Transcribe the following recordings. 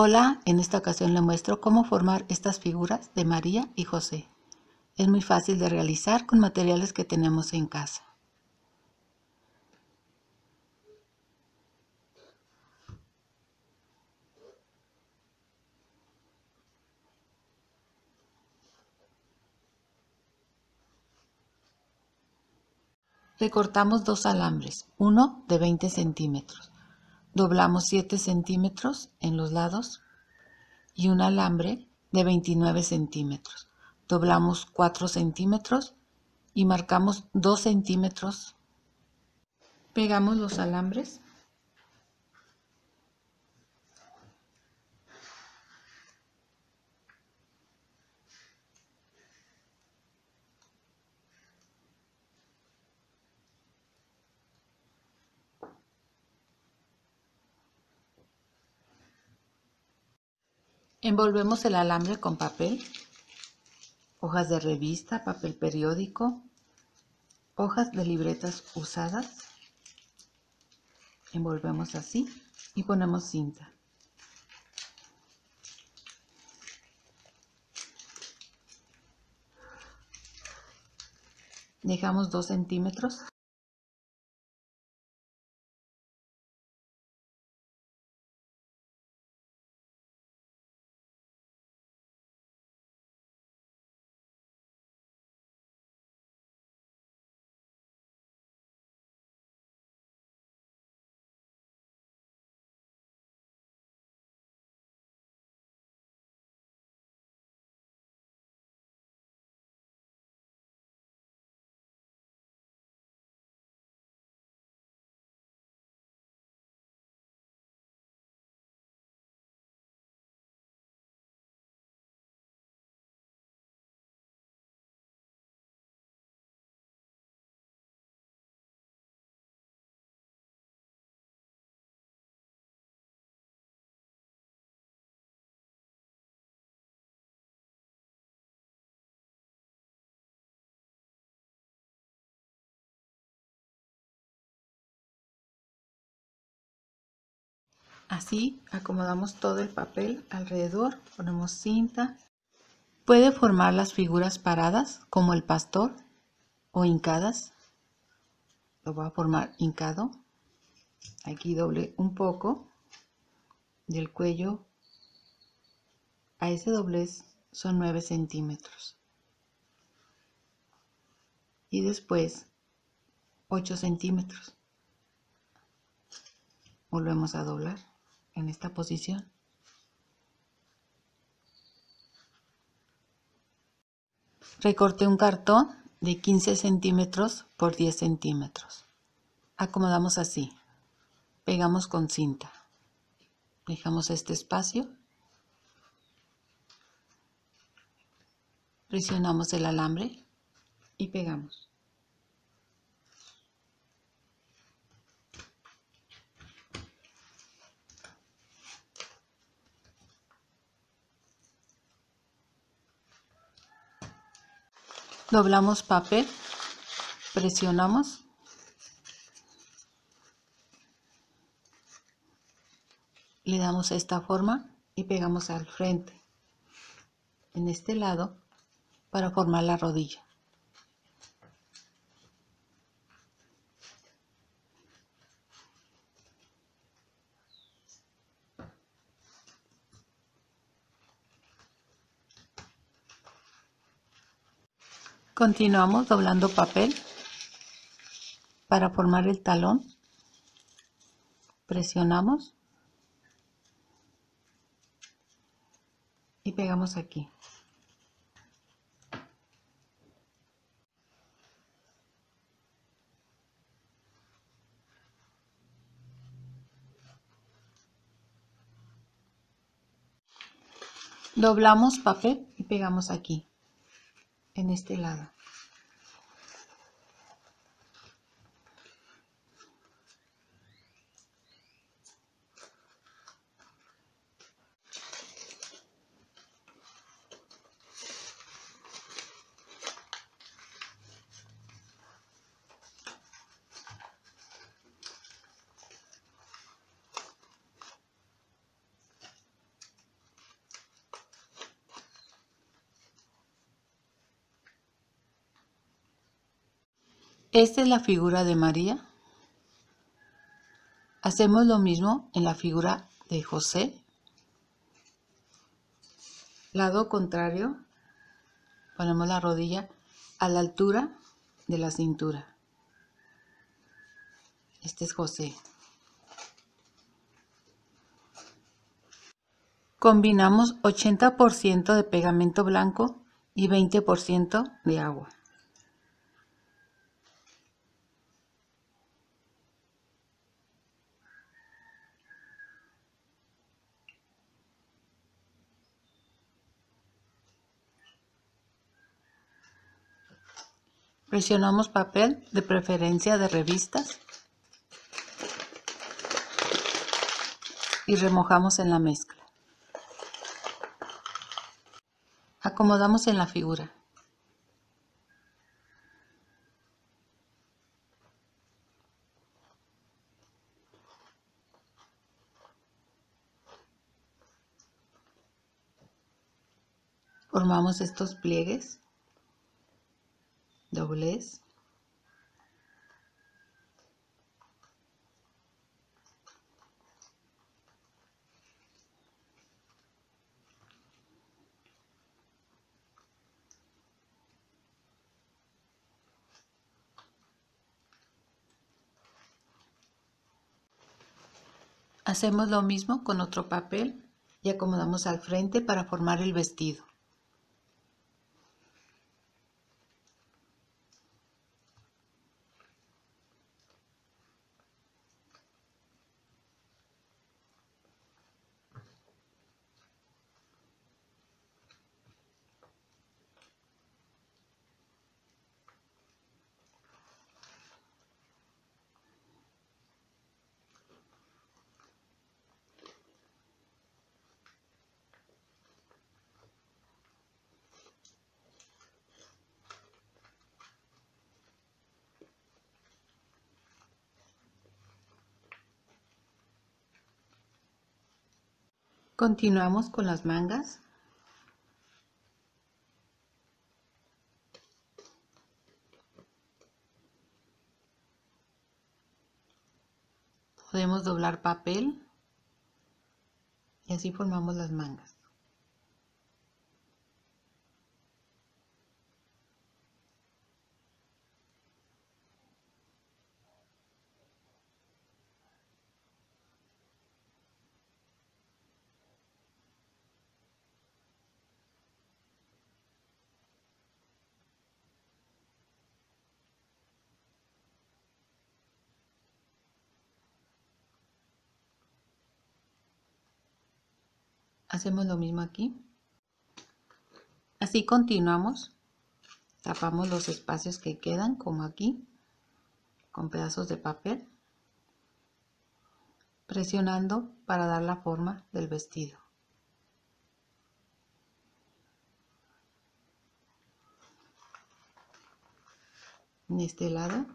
Hola, en esta ocasión le muestro cómo formar estas figuras de María y José. Es muy fácil de realizar con materiales que tenemos en casa. Recortamos dos alambres, uno de 20 centímetros. Doblamos 7 centímetros en los lados y un alambre de 29 centímetros. Doblamos 4 centímetros y marcamos 2 centímetros. Pegamos los alambres Envolvemos el alambre con papel, hojas de revista, papel periódico, hojas de libretas usadas. Envolvemos así y ponemos cinta. Dejamos 2 centímetros Así acomodamos todo el papel alrededor, ponemos cinta. Puede formar las figuras paradas como el pastor o hincadas. Lo voy a formar hincado. Aquí doble un poco del cuello a ese doblez son 9 centímetros. Y después 8 centímetros. Volvemos a doblar en esta posición. Recorté un cartón de 15 centímetros por 10 centímetros. Acomodamos así. Pegamos con cinta. Dejamos este espacio. Presionamos el alambre y pegamos. Doblamos papel, presionamos. Le damos esta forma y pegamos al frente, en este lado, para formar la rodilla. Continuamos doblando papel para formar el talón. Presionamos y pegamos aquí. Doblamos papel y pegamos aquí en este lado. Esta es la figura de María. Hacemos lo mismo en la figura de José. Lado contrario, ponemos la rodilla a la altura de la cintura. Este es José. Combinamos 80% de pegamento blanco y 20% de agua. Presionamos papel, de preferencia de revistas, y remojamos en la mezcla. Acomodamos en la figura. Formamos estos pliegues Hacemos lo mismo con otro papel y acomodamos al frente para formar el vestido. Continuamos con las mangas. Podemos doblar papel y así formamos las mangas. Hacemos lo mismo aquí. Así continuamos. Tapamos los espacios que quedan, como aquí, con pedazos de papel, presionando para dar la forma del vestido. En este lado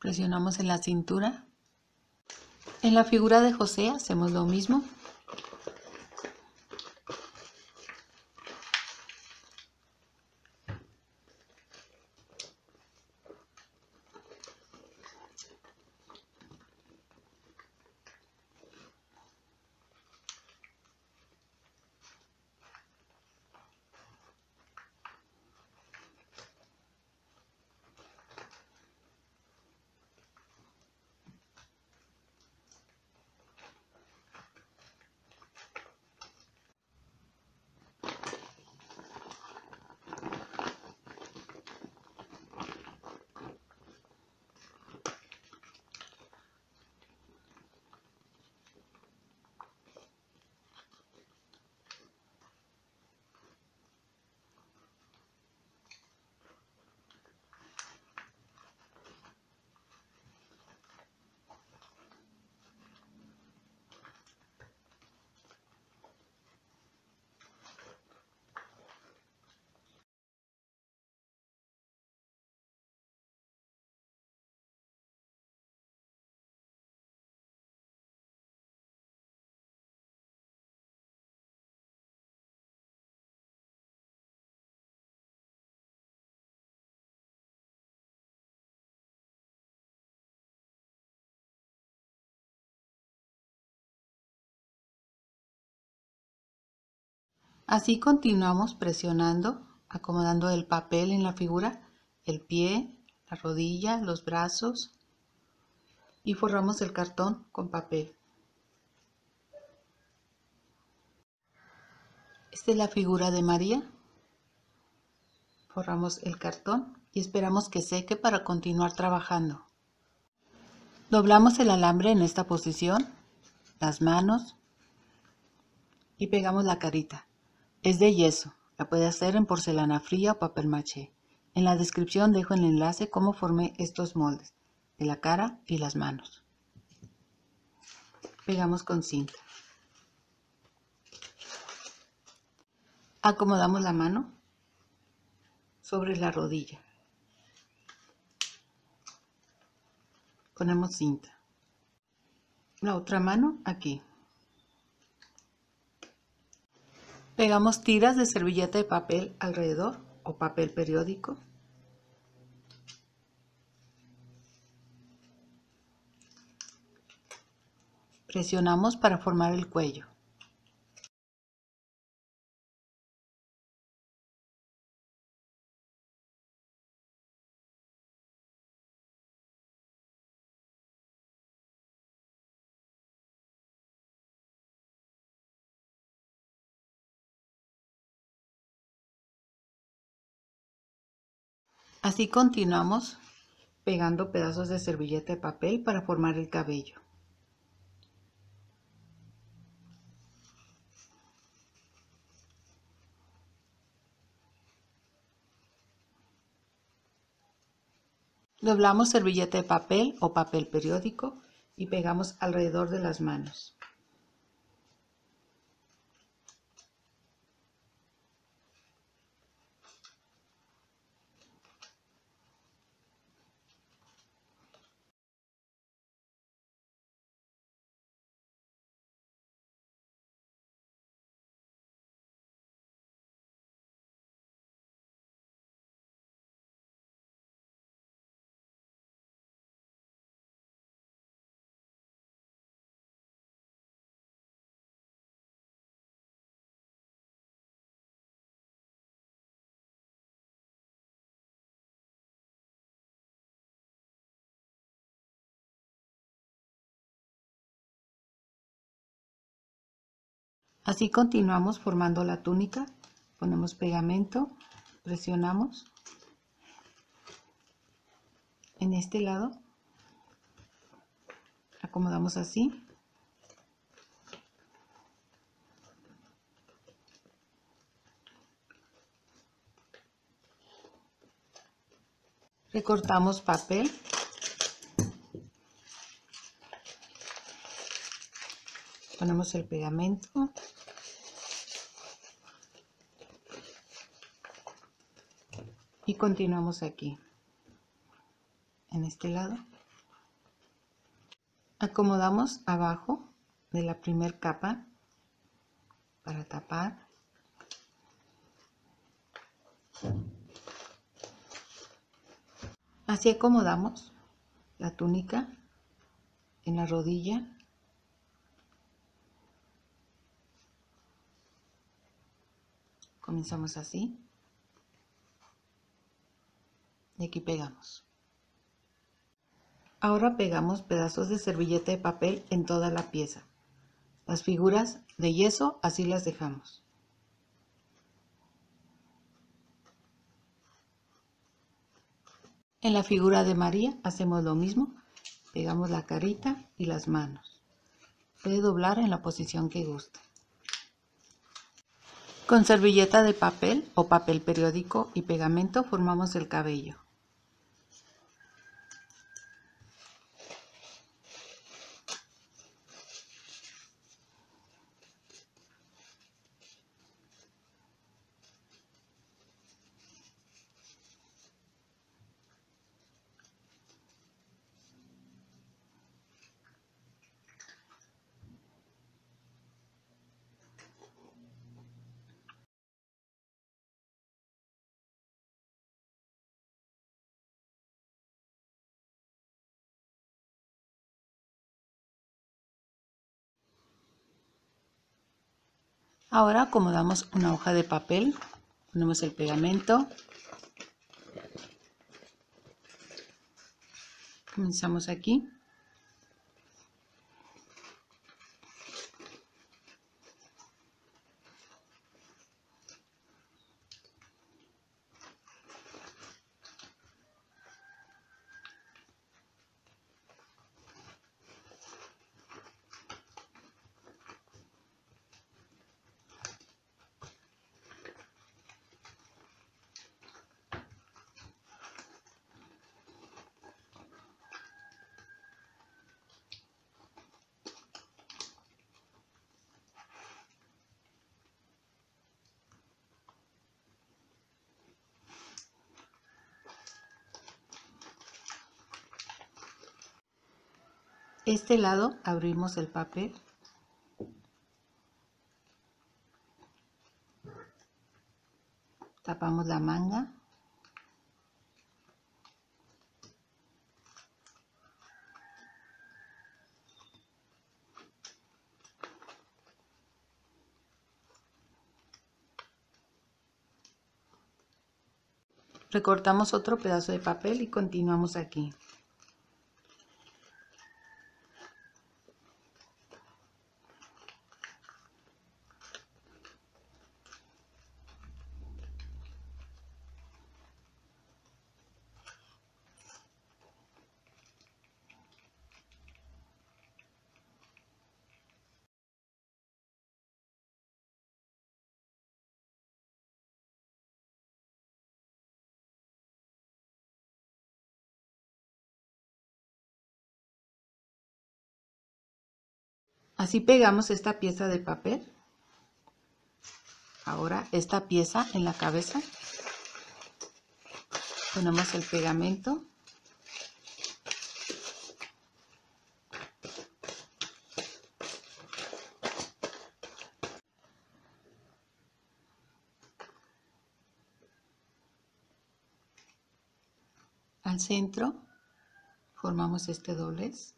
Presionamos en la cintura. En la figura de José hacemos lo mismo. Así continuamos presionando, acomodando el papel en la figura, el pie, la rodilla, los brazos y forramos el cartón con papel. Esta es la figura de María. Forramos el cartón y esperamos que seque para continuar trabajando. Doblamos el alambre en esta posición, las manos y pegamos la carita. Es de yeso, la puede hacer en porcelana fría o papel maché. En la descripción dejo el enlace cómo formé estos moldes de la cara y las manos. Pegamos con cinta. Acomodamos la mano sobre la rodilla. Ponemos cinta. La otra mano aquí. Pegamos tiras de servilleta de papel alrededor o papel periódico. Presionamos para formar el cuello. Así continuamos pegando pedazos de servilleta de papel para formar el cabello. Doblamos servilleta de papel o papel periódico y pegamos alrededor de las manos. Así continuamos formando la túnica. Ponemos pegamento, presionamos en este lado, acomodamos así. Recortamos papel ponemos el pegamento. Y continuamos aquí en este lado. Acomodamos abajo de la primer capa para tapar. Así acomodamos la túnica en la rodilla comenzamos así. Y aquí pegamos. Ahora pegamos pedazos de servilleta de papel en toda la pieza. Las figuras de yeso así las dejamos. En la figura de María hacemos lo mismo. Pegamos la carita y las manos. Puede doblar en la posición que guste con servilleta de papel o papel periódico y pegamento formamos el cabello. Ahora acomodamos una hoja de papel, ponemos el pegamento, comenzamos aquí. Este lado abrimos el papel. Tapamos la manga. Recortamos otro pedazo de papel y continuamos aquí. Así pegamos esta pieza de papel. Ahora esta pieza en la cabeza. Ponemos el pegamento. Al centro formamos este doblez.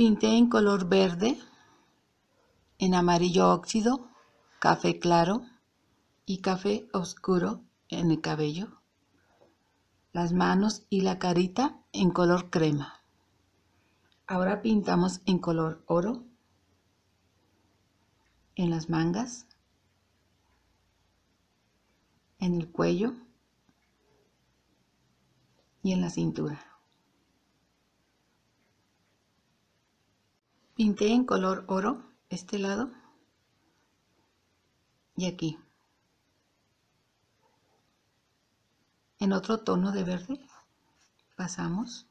Pinté en color verde, en amarillo óxido, café claro y café oscuro en el cabello, las manos y la carita en color crema. Ahora pintamos en color oro en las mangas, en el cuello y en la cintura. Pinté en color oro este lado y aquí. En otro tono de verde pasamos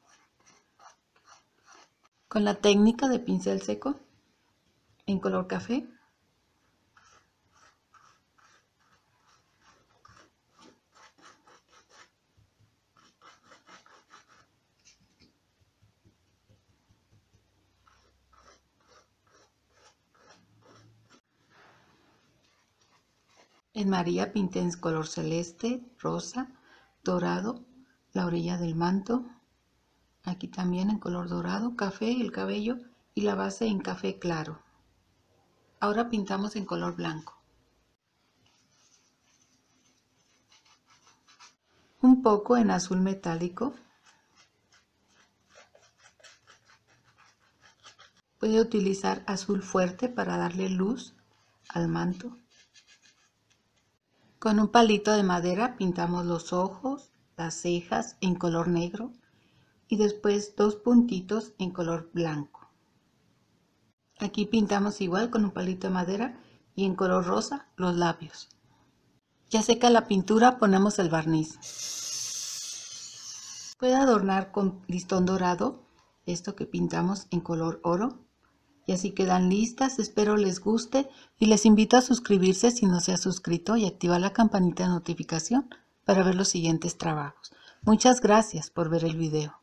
con la técnica de pincel seco en color café María pinté en color celeste, rosa, dorado, la orilla del manto. Aquí también en color dorado, café, el cabello y la base en café claro. Ahora pintamos en color blanco. Un poco en azul metálico. Puede utilizar azul fuerte para darle luz al manto. Con un palito de madera pintamos los ojos, las cejas en color negro y después dos puntitos en color blanco. Aquí pintamos igual con un palito de madera y en color rosa los labios. Ya seca la pintura, ponemos el barniz. Puede adornar con listón dorado, esto que pintamos en color oro. Y así quedan listas, espero les guste y les invito a suscribirse si no se ha suscrito y activar la campanita de notificación para ver los siguientes trabajos. Muchas gracias por ver el video.